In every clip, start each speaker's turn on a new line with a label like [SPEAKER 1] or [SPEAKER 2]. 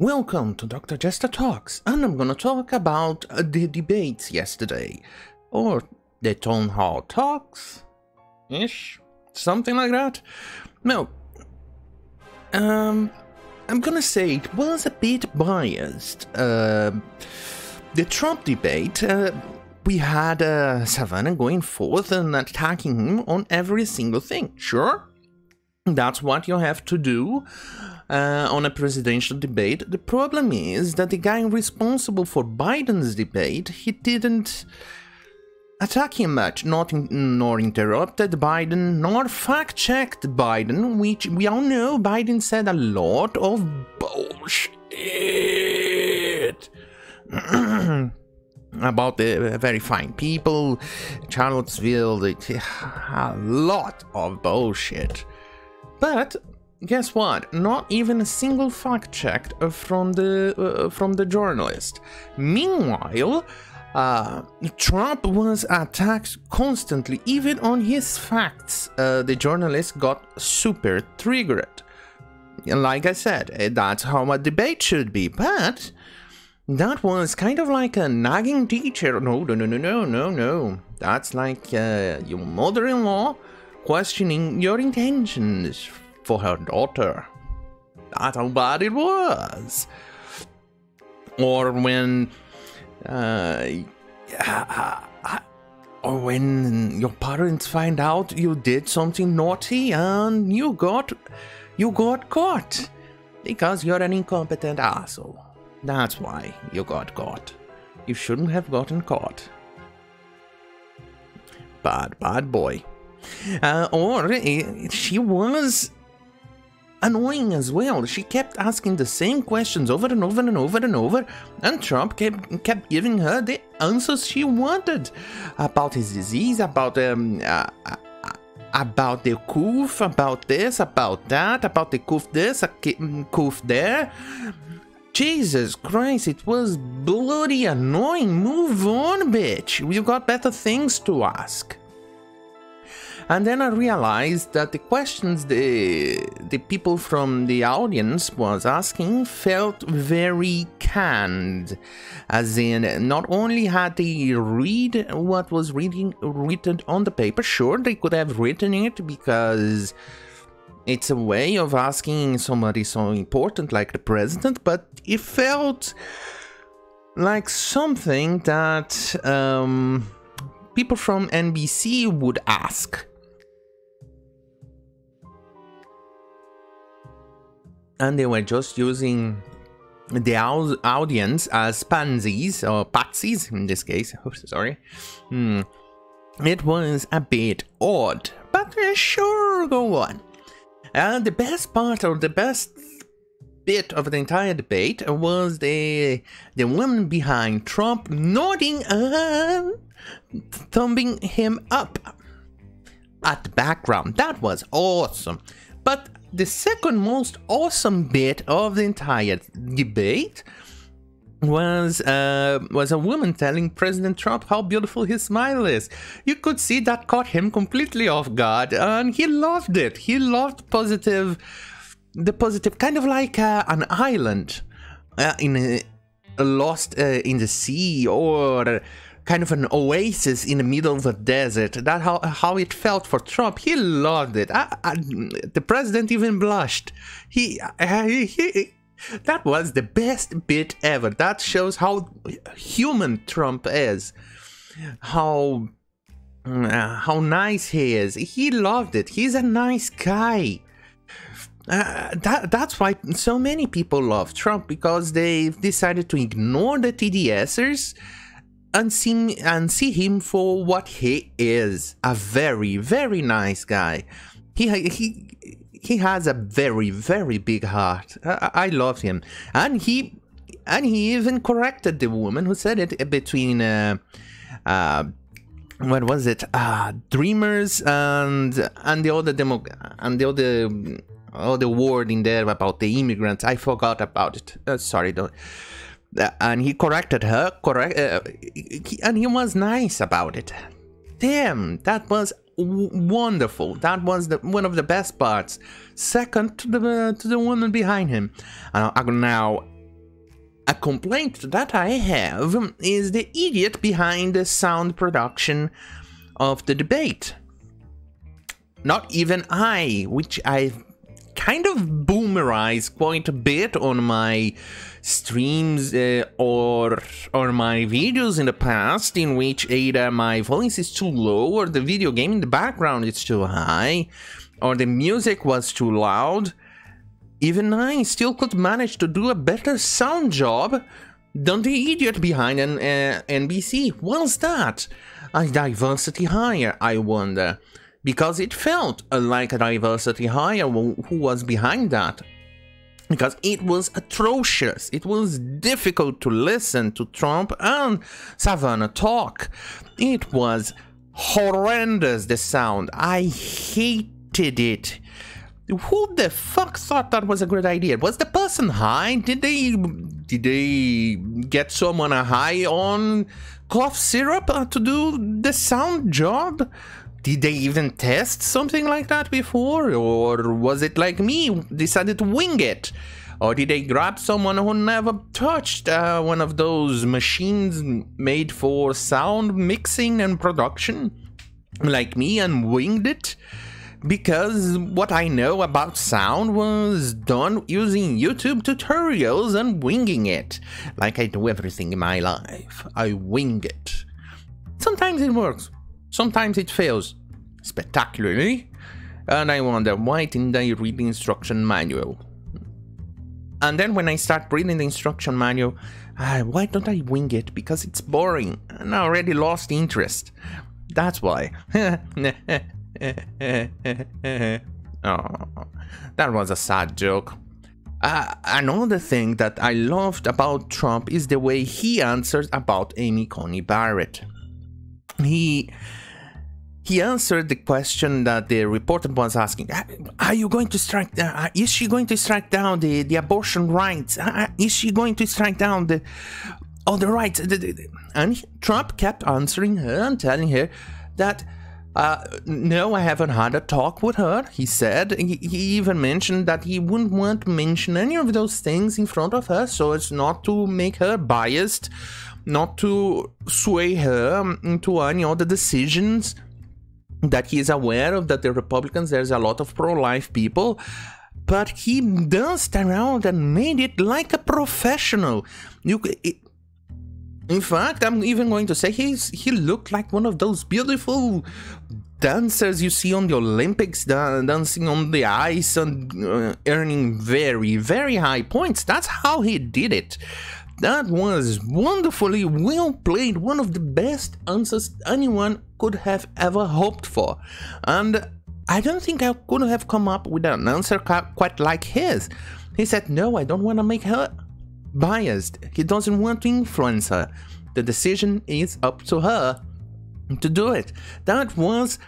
[SPEAKER 1] Welcome to Dr. Jester Talks, and I'm gonna talk about uh, the debates yesterday, or the town hall talks, ish, something like that. No, um, I'm gonna say it was a bit biased. Uh, the Trump debate, uh, we had uh, Savannah going forth and attacking him on every single thing. Sure, that's what you have to do uh, on a presidential debate. The problem is that the guy responsible for Biden's debate, he didn't attack him much, not in, nor interrupted Biden, nor fact-checked Biden, which we all know Biden said a lot of bullshit. about the very fine people, Charlottesville, a lot of bullshit. But guess what? Not even a single fact checked from the uh, from the journalist. Meanwhile, uh, Trump was attacked constantly, even on his facts. Uh, the journalist got super triggered. Like I said, eh, that's how a debate should be. But that was kind of like a nagging teacher. No, no, no, no, no, no, no. That's like uh, your mother-in-law questioning your intentions for her daughter. That's how bad it was. Or when, uh, or when your parents find out you did something naughty and you got, you got caught because you're an incompetent asshole. That's why you got caught. You shouldn't have gotten caught. Bad, bad boy. Uh, or uh, she was annoying as well. She kept asking the same questions over and over and over and over, and Trump kept kept giving her the answers she wanted about his disease, about um, uh, uh about the coof, about this, about that, about the coof this, a coof there. Jesus Christ, it was bloody annoying. Move on, bitch. We've got better things to ask. And then I realized that the questions the the people from the audience was asking felt very canned, as in not only had they read what was reading written on the paper, sure they could have written it because it's a way of asking somebody so important like the president, but it felt like something that um, people from NBC would ask and they were just using the audience as pansies or patsies in this case. Oh, sorry. Hmm. It was a bit odd, but uh, sure, go on. And the best part or the best bit of the entire debate was the the woman behind Trump nodding and thumbing him up at the background. That was awesome. But the second most awesome bit of the entire debate was uh, was a woman telling President Trump how beautiful his smile is. You could see that caught him completely off guard, and he loved it. He loved positive, the positive, kind of like uh, an island uh, in a, lost uh, in the sea, or kind of an oasis in the middle of the desert. That how how it felt for Trump. He loved it. I, I, the president even blushed. He, he, he that was the best bit ever. That shows how human Trump is. How uh, how nice he is. He loved it. He's a nice guy. Uh, that that's why so many people love Trump because they've decided to ignore the TDSers and see, and see him for what he is. A very very nice guy. He he he has a very very big heart. I, I love him. And he and he even corrected the woman who said it between uh, uh, what was it? Uh, dreamers and and the other demo and the other other word in there about the immigrants. I forgot about it. Uh, sorry don't and he corrected her correct uh, and he was nice about it. Damn that was wonderful. That was the one of the best parts. Second to the to the woman behind him. Uh, now a complaint that I have is the idiot behind the sound production of the debate. Not even I, which I kind of boomerize quite a bit on my streams uh, or or my videos in the past in which either my voice is too low or the video game in the background is too high or the music was too loud even I still could manage to do a better sound job than the idiot behind an uh, NBC. What's that? A diversity hire, I wonder. Because it felt like a diversity hire who was behind that. Because it was atrocious. It was difficult to listen to Trump and Savannah talk. It was horrendous, the sound. I hated it. Who the fuck thought that was a good idea? Was the person high? Did they did they get someone high on cough syrup uh, to do the sound job? Did they even test something like that before? Or was it like me, decided to wing it? Or did they grab someone who never touched uh, one of those machines made for sound mixing and production? Like me and winged it? because what I know about sound was done using YouTube tutorials and winging it, like I do everything in my life. I wing it. Sometimes it works, sometimes it fails spectacularly, and I wonder why didn't I read the instruction manual? And then when I start reading the instruction manual, uh, why don't I wing it? Because it's boring, and I already lost interest. That's why. oh, that was a sad joke. Uh, another thing that I loved about Trump is the way he answered about Amy Coney Barrett. He he answered the question that the reporter was asking. Uh, are you going to strike uh, is she going to strike down the, the abortion rights? Uh, is she going to strike down the all the rights and trump kept answering her and telling her that uh, no, I haven't had a talk with her, he said. He, he, even mentioned that he wouldn't want to mention any of those things in front of her so as not to make her biased, not to sway her into any other decisions that he is aware of that the Republicans, there's a lot of pro-life people, but he danced around and made it like a professional. You, it, in fact, I'm even going to say he's he looked like one of those beautiful dancers you see on the Olympics, dancing on the ice and uh, earning very, very high points. That's how he did it. That was wonderfully well played, one of the best answers anyone could have ever hoped for. And I don't think I could have come up with an answer quite like his. He said, No, I don't want to make her biased. He doesn't want to influence her. The decision is up to her to do it. That was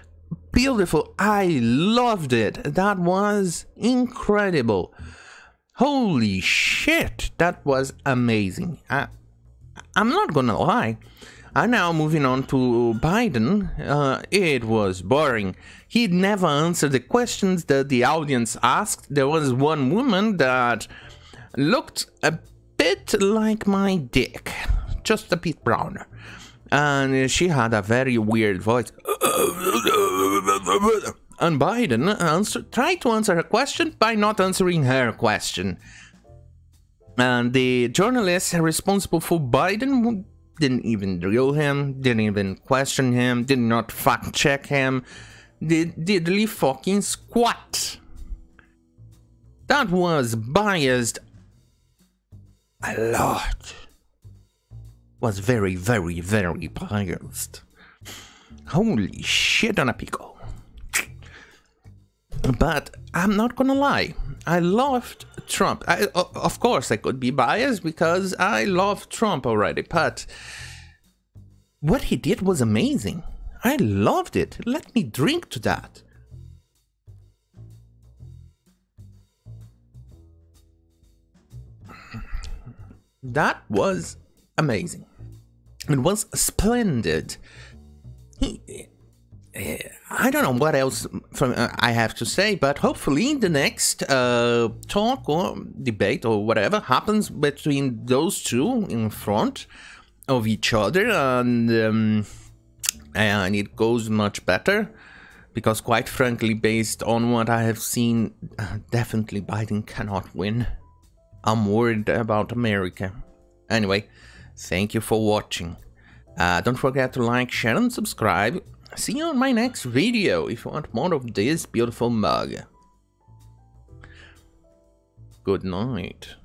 [SPEAKER 1] beautiful. I loved it. That was incredible. Holy shit, that was amazing. I, I'm not gonna lie. And now moving on to Biden, uh, it was boring. He'd never answered the questions that the audience asked. There was one woman that looked a bit like my dick, just a bit browner. And she had a very weird voice. And Biden answer, tried to answer her question by not answering her question. And the journalist responsible for Biden didn't even drill him, didn't even question him, did not fact check him, did diddly fucking squat. That was biased a lot. Was very, very, very biased. Holy shit on a pickle. But I'm not gonna lie, I loved Trump. I, of course, I could be biased because I love Trump already, but what he did was amazing. I loved it. Let me drink to that. That was amazing. It was splendid. He, I, I don't know what else from uh, I have to say, but hopefully the next uh, talk or debate or whatever happens between those two in front of each other, and um, and it goes much better. Because quite frankly, based on what I have seen, definitely Biden cannot win. I'm worried about America. Anyway, thank you for watching. Uh, don't forget to like, share and subscribe. See you on my next video if you want more of this beautiful mug. Good night.